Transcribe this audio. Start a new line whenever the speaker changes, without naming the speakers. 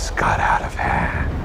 just got out of hand.